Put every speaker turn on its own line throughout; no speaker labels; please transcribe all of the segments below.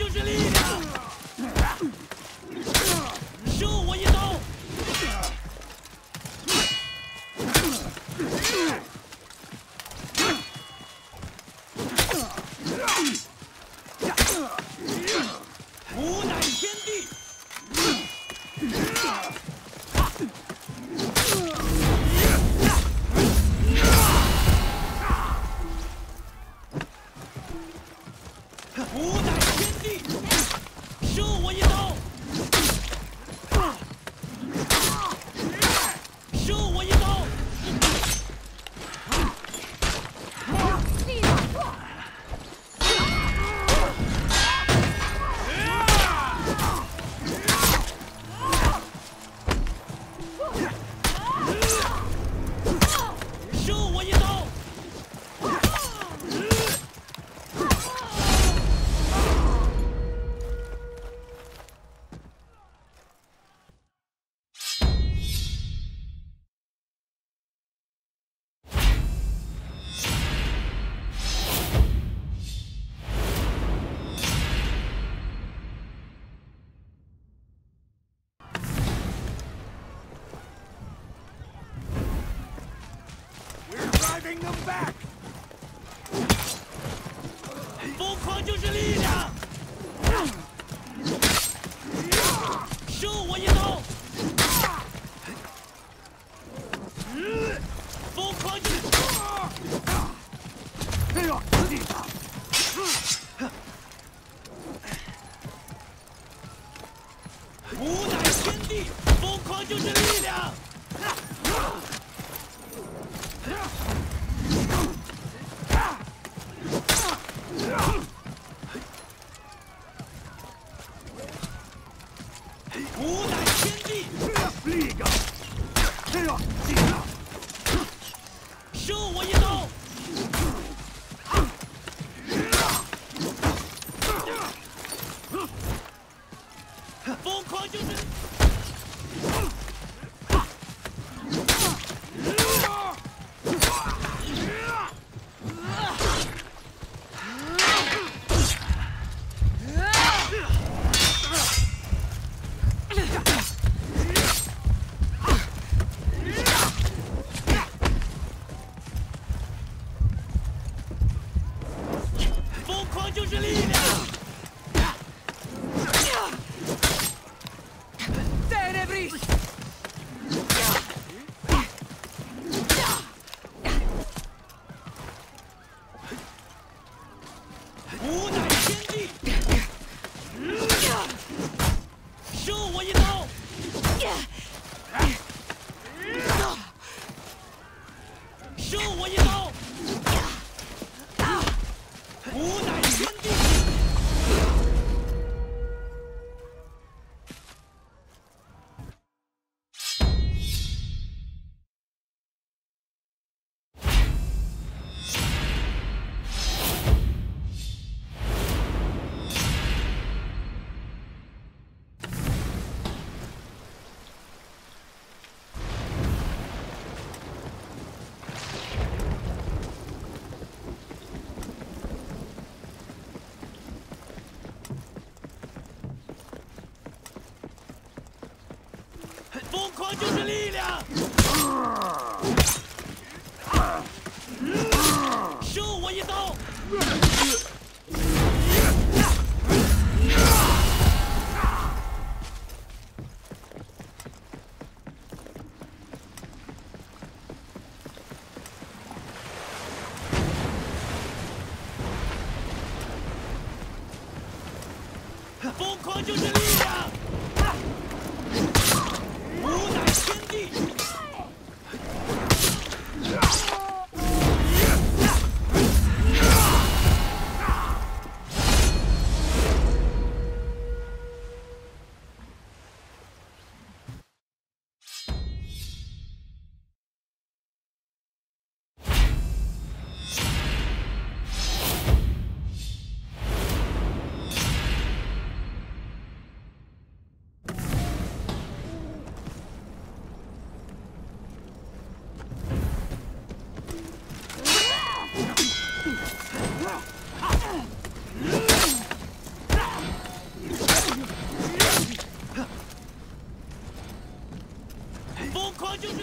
就是力量，受我一刀！吾乃天地。吾乃疯狂就是力量！受我一刀！疯狂就是……吾乃天地，疯狂就是力量！疯狂就是力量！受我一刀！疯狂就是力量！吾乃疯狂就是。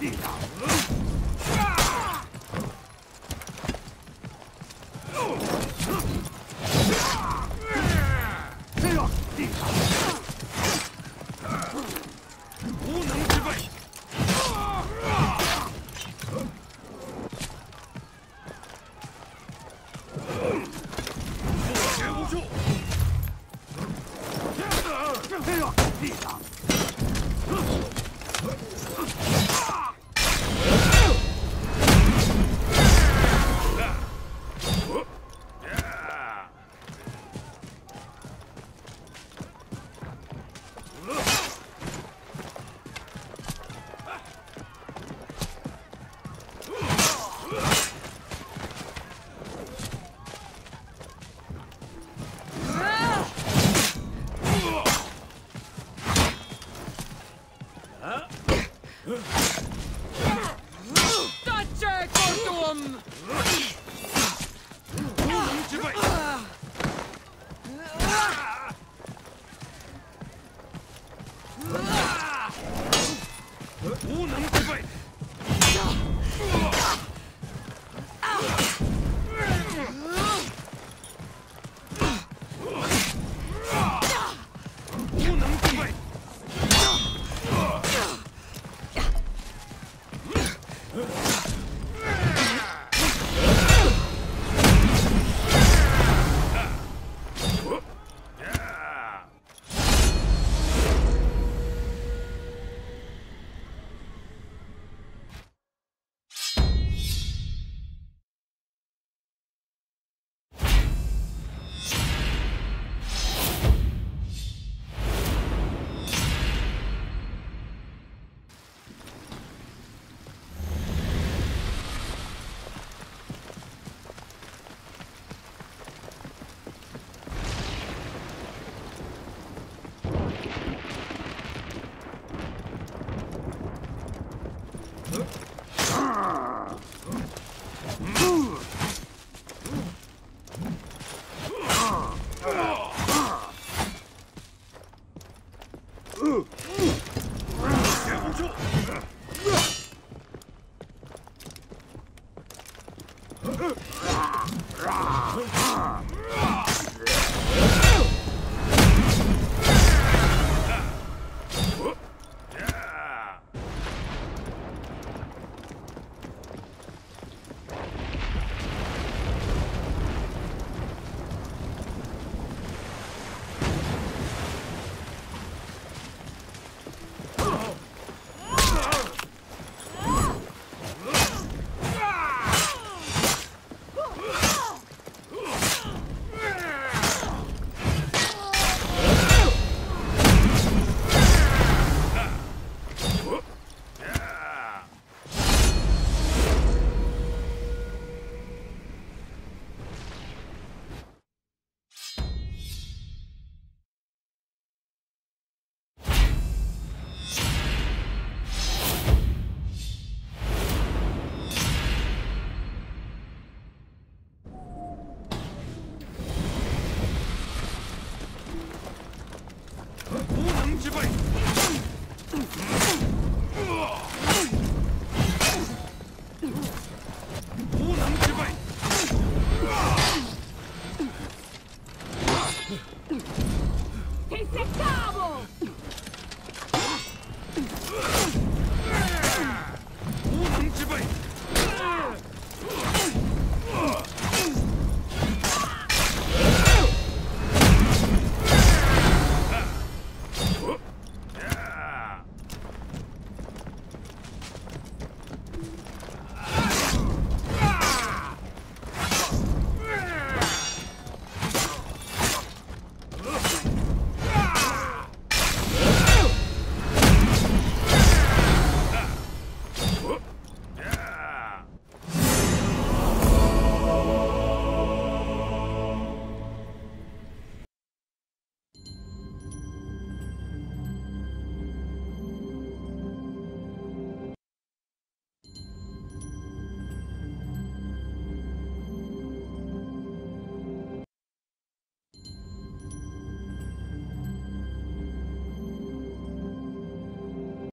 这样
无能 Huh.